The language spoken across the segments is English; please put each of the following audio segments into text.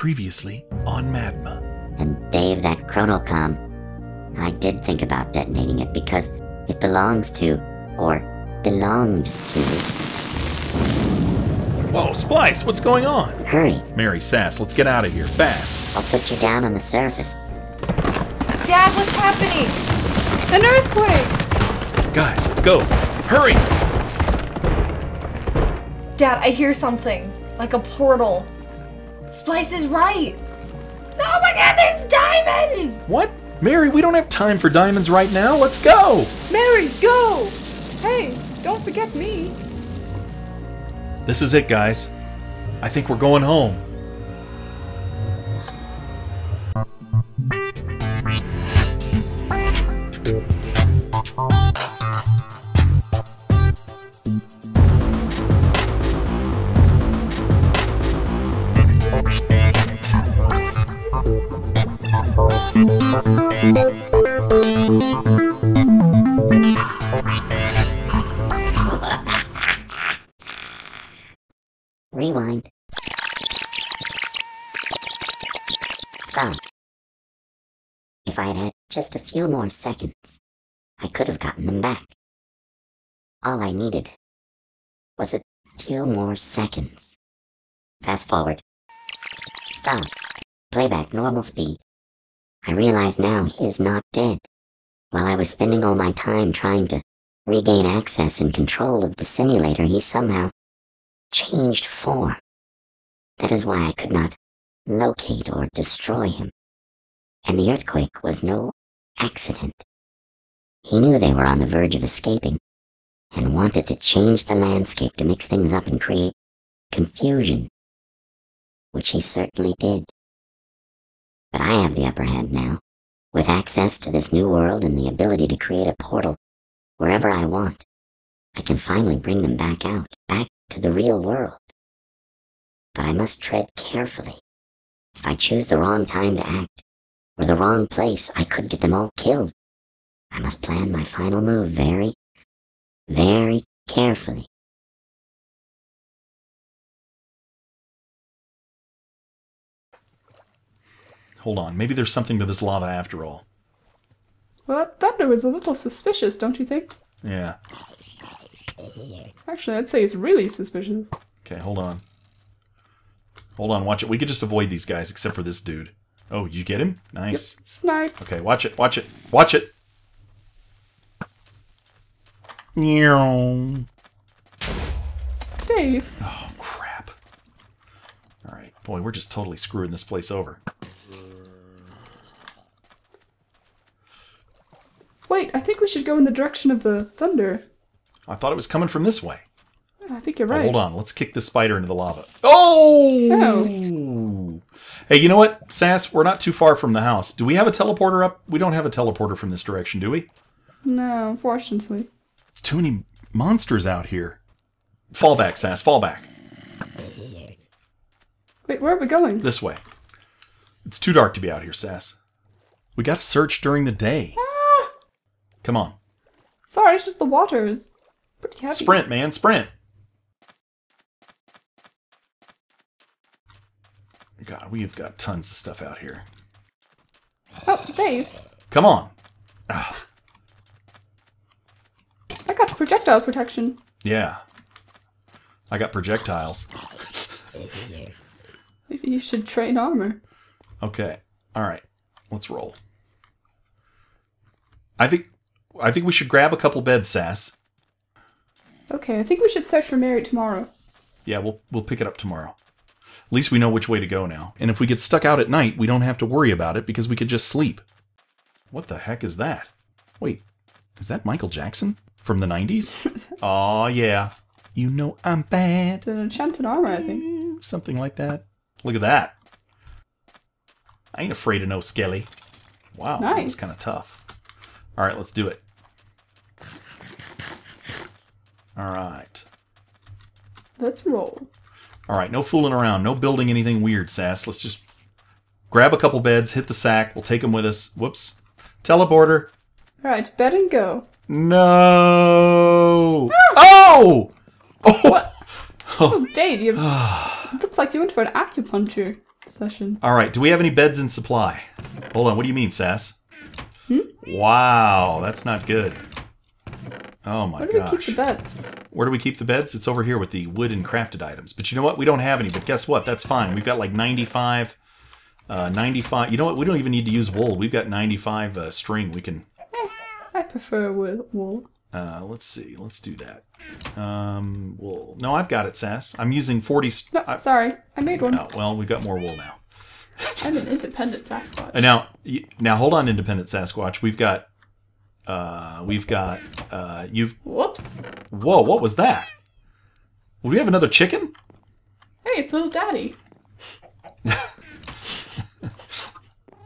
Previously on Madma. And Dave, that chronocom, I did think about detonating it because it belongs to, or belonged to. Whoa, Splice, what's going on? Hurry, Mary Sas, let's get out of here, fast. I'll put you down on the surface. Dad, what's happening? An earthquake! Guys, let's go. Hurry! Dad, I hear something. Like a portal. Splice is right. Oh my god, there's diamonds! What? Mary, we don't have time for diamonds right now. Let's go! Mary, go! Hey, don't forget me. This is it, guys. I think we're going home. Rewind. Stop. If I had had just a few more seconds, I could have gotten them back. All I needed was a few more seconds. Fast forward. Stop. Playback normal speed. I realize now he is not dead. While I was spending all my time trying to regain access and control of the simulator, he somehow changed form. That is why I could not locate or destroy him. And the earthquake was no accident. He knew they were on the verge of escaping and wanted to change the landscape to mix things up and create confusion, which he certainly did. But I have the upper hand now, with access to this new world and the ability to create a portal wherever I want. I can finally bring them back out, back to the real world. But I must tread carefully. If I choose the wrong time to act, or the wrong place, I could get them all killed. I must plan my final move very, very carefully. Hold on, maybe there's something to this lava after all. Well, that thunder was a little suspicious, don't you think? Yeah. Actually, I'd say it's really suspicious. Okay, hold on. Hold on, watch it. We could just avoid these guys except for this dude. Oh, you get him? Nice. Snipe. Okay, watch it, watch it, watch it. Dave. Oh, crap. Alright, boy, we're just totally screwing this place over. Wait, I think we should go in the direction of the thunder. I thought it was coming from this way. I think you're Oh, right. hold on, let's kick this spider into the lava. Oh! Hey, you know what, Sas? We're not too far from the house. Do we have a teleporter up? We don't have a teleporter from this direction, do we? No, unfortunately. There's too many monsters out here. Fall back, Sas, fall back. Wait, where are we going? This way. It's too dark to be out here, Sas. We gotta search during the day. Come on. Sorry, it's just the water is pretty heavy. Sprint, man, sprint. God, we've got tons of stuff out here. Oh, Dave, Come on. Ah, I got projectile protection. yeah. I got projectiles. You should train armor. Okay. All right. Let's roll. I think I think we should grab a couple beds, Sas. Okay, I think we should search for Mary tomorrow. Yeah, we'll we'll pick it up tomorrow. At least we know which way to go now. And if we get stuck out at night, we don't have to worry about it because we could just sleep. What the heck is that? Wait, is that Michael Jackson from the 90s? Aw, yeah. You know I'm bad. It's an enchanted armor, I think. Something like that. Look at that. I ain't afraid of no skelly. Wow, that was kind of tough. All right, let's do it. All right. Let's roll. All right, no fooling around. No building anything weird, Sas. Let's just grab a couple beds, hit the sack. We'll take them with us. Whoops. Teleporter. Alright, bed and go. No. Oh! Oh! Oh, Dave, you looks like you went for an acupuncture. session. All right. Do we have any beds in supply? Hold on. What do you mean, Sas? Hmm? Wow, that's not good. Oh my Where do we gosh. keep the beds? Where do we keep the beds? It's over here with the wood and crafted items. But you know what? We don't have any. But guess what? That's fine. We've got like 95. Uh, 95. You know what? We don't even need to use wool. We've got 95 uh, string. We can. I prefer wool. wool. Uh, let's see. Let's do that. Um, wool. No, I've got it, Sas. I'm using 40. No, I- sorry. I made one. oh, well, we've got more wool now. I'm an independent Sasquatch. Now, now hold on, independent Sasquatch. We've got. Uh, we've got. Uh, you've. Whoops. Whoa! What was that? Would we have another chicken? Hey, it's little daddy.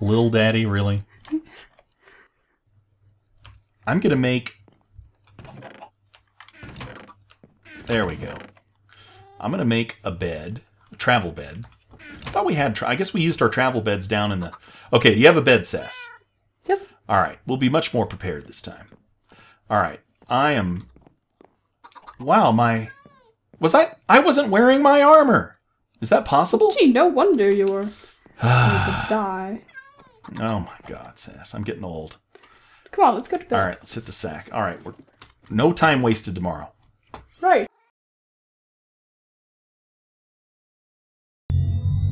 Lil Daddy, really? I'm gonna make. There we go. I'm gonna make a bed, a travel bed. I thought we had. I guess we used our travel beds down in the. Okay, do you have a bed, Sas. Yep. All right, we'll be much more prepared this time. All right, I am. Wow, my. Was that? I wasn't wearing my armor. Is that possible? Gee, no wonder you're going die. Oh my God, Sas, I'm getting old. Come on, let's go to bed. All right, let's hit the sack. All right, we're no time wasted tomorrow. Right.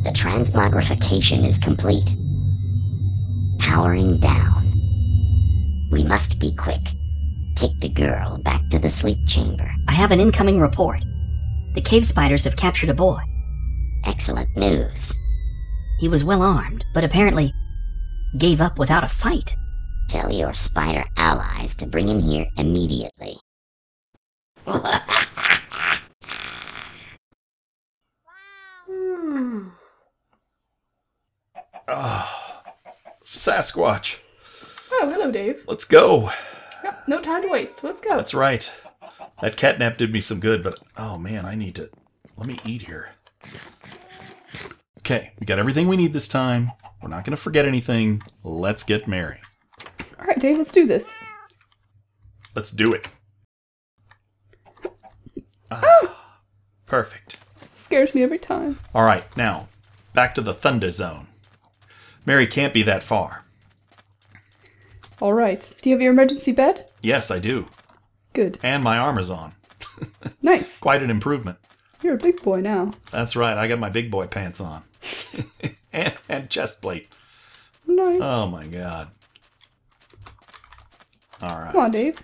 The transmogrification is complete. Powering down. We must be quick. Take the girl back to the sleep chamber. I have an incoming report. The cave spiders have captured a boy. Excellent news. He was well armed, but apparently gave up without a fight. Tell your spider allies to bring him here immediately. Ah, Sasquatch, Oh, hello, Dave. let's go. Yep, no time to waste. Let's go. That's right. That catnap did me some good, but oh man, I need to. Let me eat here. Okay, we got everything we need this time. We're not going to forget anything. Let's get Mary. All right, Dave, let's do this. Let's do it. Ah, perfect. Scares me every time. All right, now back to the Thunder Zone. Mary can't be that far. All right. Do you have your emergency bed? Yes, I do. Good. And my armor's on. Nice. Quite an improvement. You're a big boy now. That's right. I got my big boy pants on. and, and chest plate. Nice. Oh my god. All right. Come on, Dave.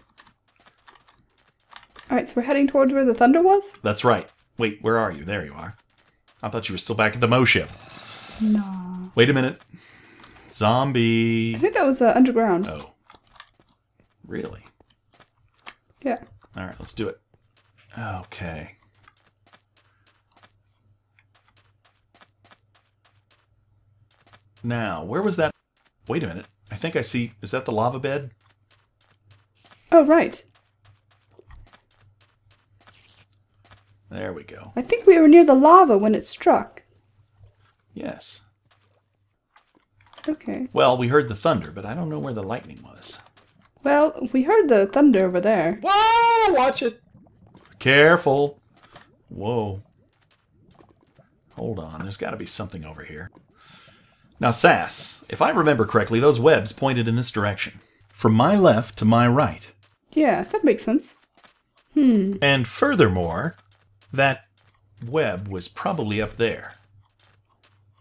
All right, so we're heading towards where the thunder was. That's right. Wait, where are you? There you are. I thought you were still back at the Mo ship. No. Wait a minute. I think that was uh, underground. Oh. Really? Yeah. All right, let's do it. Okay. Now, where was that? Wait a minute. I think I see. Is that the lava bed? Oh, right. There we go. I think we were near the lava when it struck. Yes. Okay. Well, we heard the thunder, but I don't know where the lightning was. Well, we heard the thunder over there. Whoa! Watch it. Careful. Whoa. Hold on. There's got to be something over here. Now, Sas, if I remember correctly, those webs pointed in this direction. From my left to my right. Yeah, that makes sense. Hmm. And furthermore, that web was probably up there,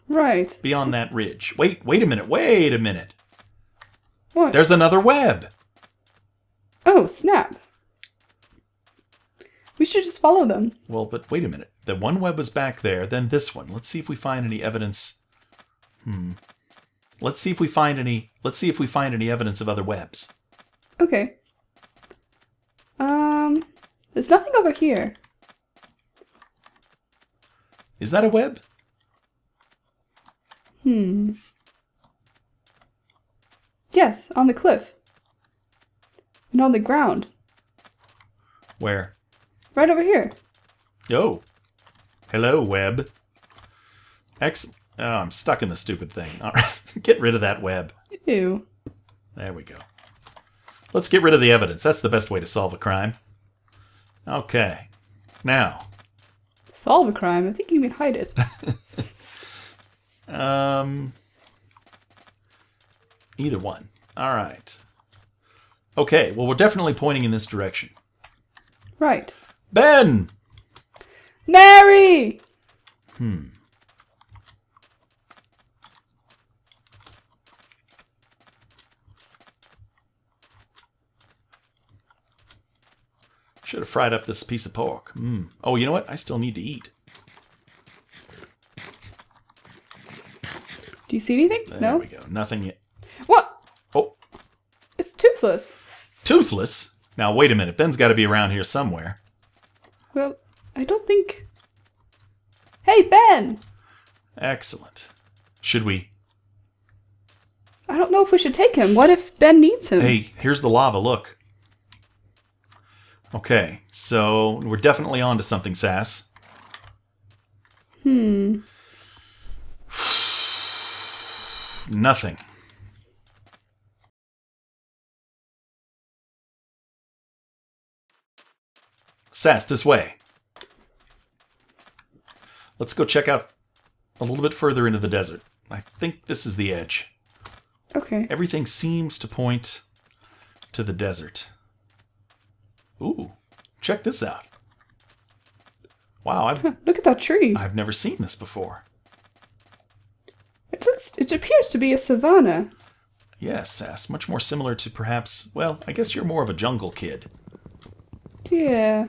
Right. beyond that ridge. Wait, wait a minute. Wait a minute. What? There's another web. Oh, snap. We should just follow them. Well, but wait a minute. The one web was back there, then this one. Let's see if we find any evidence. Hmm. Let's see if we find any. Let's see if we find any evidence of other webs. Okay. Um, there's nothing over here. Is that a web? Hmm. Yes, on the cliff. And on the ground. Where? Right over here. Oh. Hello, web. Ex. Oh, I'm stuck in the stupid thing. All right. Get rid of that web. Ew. There we go. Let's get rid of the evidence. That's the best way to solve a crime. Okay. Now, Solve a crime. I think you mean hide it. Um, either one. All right. Okay, well, we're definitely pointing in this direction. Right. Ben! Mary! Hmm. Should have fried up this piece of pork. Mm. Oh, you know what? I still need to eat. Do you see anything? No. There no? we go. Nothing yet. What? Oh, It's toothless. toothless. Now, wait a minute. Ben's got to be around here somewhere. Well, I don't think. Hey, Ben! Excellent. Should we? I don't know if we should take him. What if Ben needs him? Hey, here's the lava. Look. Okay, so we're definitely onto something, Sas. Hmm. Nothing. Sas, this way. Let's go check out a little bit further into the desert. I think this is the edge. Okay. Everything seems to point to the desert. Ooh, check this out. Wow, I've, Look at that tree. I've never seen this before. It looks. It appears to be a savanna. Yes, Sas, much more similar to perhaps, well, I guess you're more of a jungle kid. Yeah.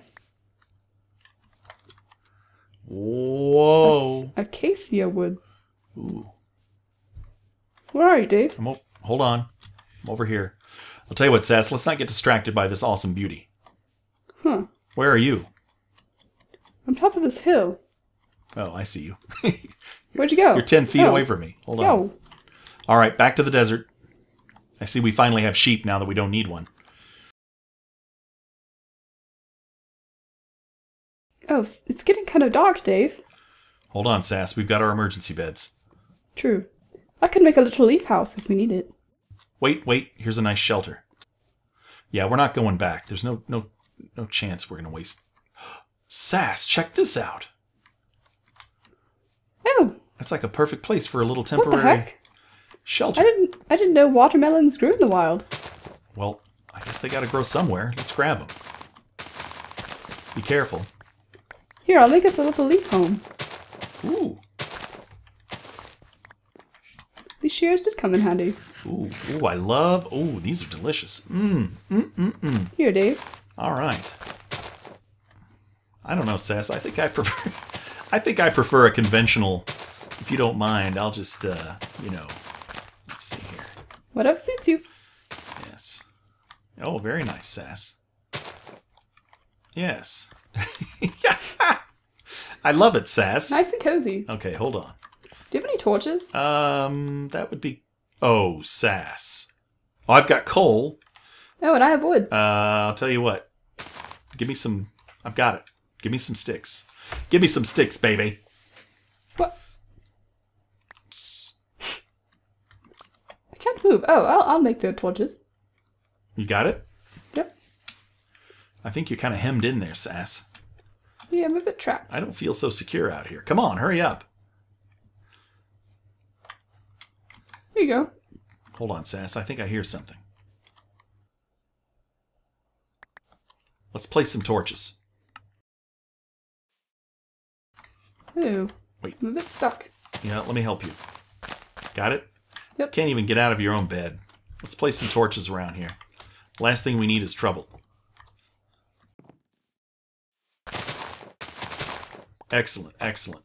Whoa. Acacia wood. Ooh. Where are you, Dave? I'm o- hold on. I'm over here. I'll tell you what, Sas, let's not get distracted by this awesome beauty. Huh. Where are you? On top of this hill. Oh, I see you. Where'd you go? You're 10 feet Oh. away from me. Hold on. Yo. All right, back to the desert. I see we finally have sheep now that we don't need one. Oh, it's getting kind of dark, Dave. Hold on, Sas. We've got our emergency beds. True. I could make a little leaf house if we need it. Wait, wait. Here's a nice shelter. Yeah, we're not going back. There's no no no chance we're gonna waste. Sas, check this out. Oh, That's like a perfect place for a little temporary shelter. I didn't. I didn't know watermelons grew in the wild. Well, I guess they got to grow somewhere. Let's grab them. Be careful. Here, I'll make us a little leaf home. Ooh, These shears did come in handy. ooh, ooh! I love. Ooh, these are delicious. Mmm, mm, mm, mm. Here, Dave. All right. I don't know, Sas. I think I prefer. I think I prefer a conventional. If you don't mind, I'll just, uh, you know. Let's see here. Whatever suits you. Yes. Oh, very nice, Sas. Yes. I love it, Sas. Nice and cozy. Okay, hold on. Do you have any torches? Um, that would be. Oh, Sas. Oh, I've got coal. Oh, and I have wood. Uh, I'll tell you what. Give me some. I've got it. Give me some sticks. Give me some sticks, baby. What? I can't move. Oh, I'll, I'll make the torches. You got it? Yep. I think you're kind of hemmed in there, Sas. Yeah, I'm a bit trapped. I don't feel so secure out here. Come on, hurry up. Here you go. Hold on, Sas. I think I hear something. Let's place some torches. Ooh. Wait. I'm a bit stuck. Yeah, let me help you. Got it? Yep. Can't even get out of your own bed. Let's place some torches around here. Last thing we need is trouble. Excellent, excellent.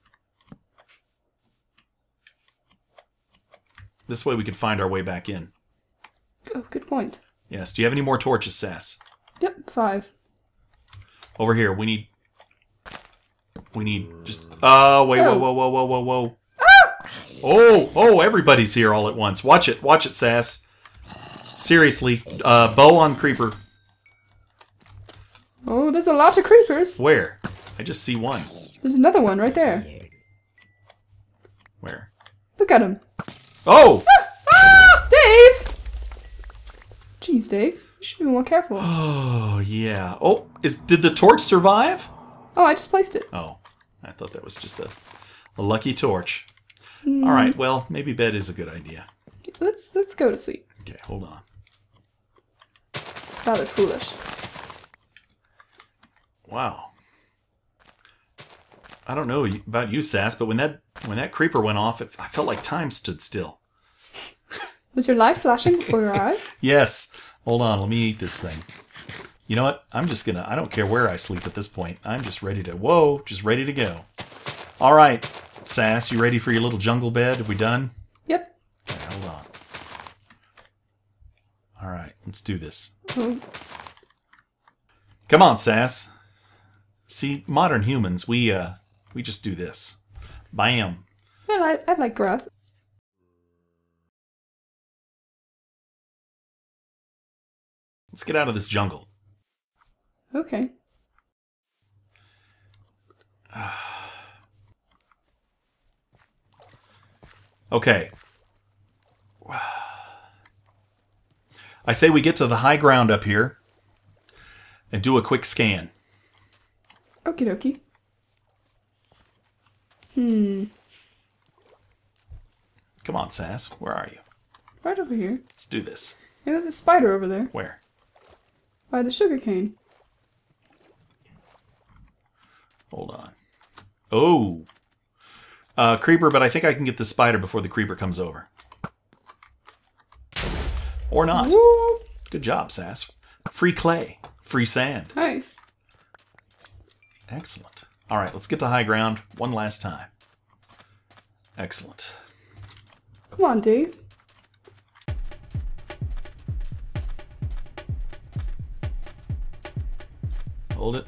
This way we can find our way back in. Oh, good point. Yes. Do you have any more torches, Sas? Yep, five. Over here. We need. We need just. Uh, oh, wait, whoa, whoa, whoa, whoa, whoa, whoa. Oh, oh, everybody's here all at once. Watch it, watch it, Sas. Seriously, uh, bow on creeper. Oh, there's a lot of creepers. Where? I just see one. There's another one right there. Where? Look at him. Oh! Ah! Dave! Jeez, Dave. You should be more careful. Oh yeah. Oh, is did the torch survive? Oh, I just placed it. Oh, I thought that was just a, a lucky torch. All right, well, maybe bed is a good idea. Let's let's go to sleep. Okay, hold on. It's rather foolish. Wow. I don't know about you, Sas, but when that when that creeper went off, it, I felt like time stood still. Was your life flashing before your eyes? Yes. Hold on, let me eat this thing. You know what? I'm just gonna. I don't care where I sleep at this point. I'm just ready to. Whoa, just ready to go. All right, Sas, you ready for your little jungle bed? Are we done? Yep. Okay, hold on. All right, let's do this. Oh, Come on, Sas. See, modern humans, we uh, we just do this. Bam. I like I like grass. Let's get out of this jungle. Okay. Okay. I say we get to the high ground up here and do a quick scan. Okie dokie. Hmm. Come on, Sas. Where are you? Right over here. Let's do this. Hey, there's a spider over there Where? by the sugarcane. Hold on. Oh. Uh, creeper, but I think I can get the spider before the creeper comes over. Or not. Woo! Good job, Sas. Free clay. Free sand. Nice. Excellent. All right, let's get to high ground one last time. Excellent. Come on, Dave. Hold it.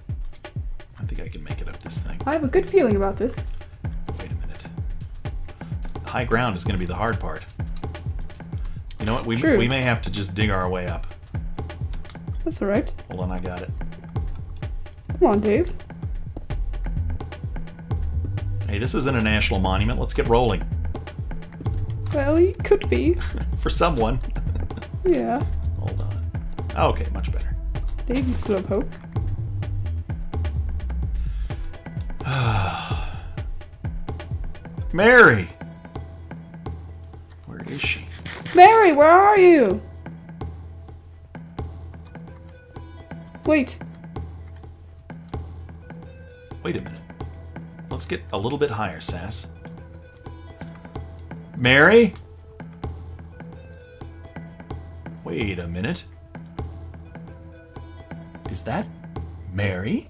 I think I can make it up this thing. I have a good feeling about this. Wait a minute. High ground is going to be the hard part. You know what? We, True. we may have to just dig our way up. That's alright. Hold on, I got it. Come on, Dave. Hey, this isn't a national monument. Let's get rolling. Well, you could be. For someone. Yeah. Hold on. Okay, much better. Dave, you slowpoke. Mary! Is she? Mary, where are you? Wait. Wait a minute. Let's get a little bit higher, Sas. Mary? Wait a minute. Is that Mary?